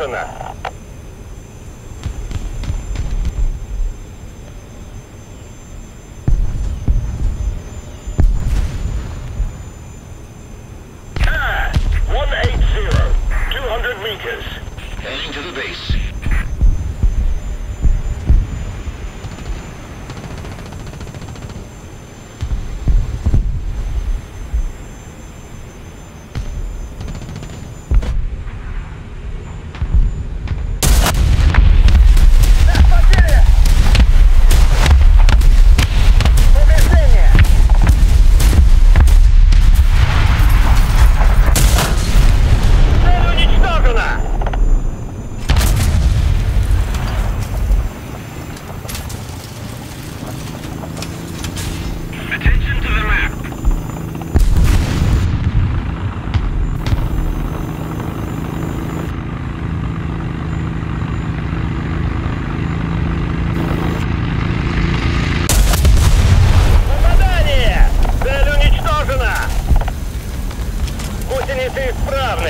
положено. Ah, 180, 200 meters. Heading to the base.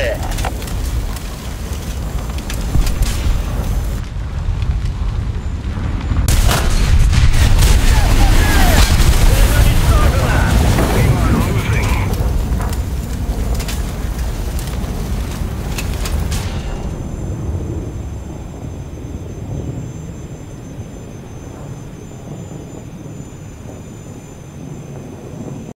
Yeah.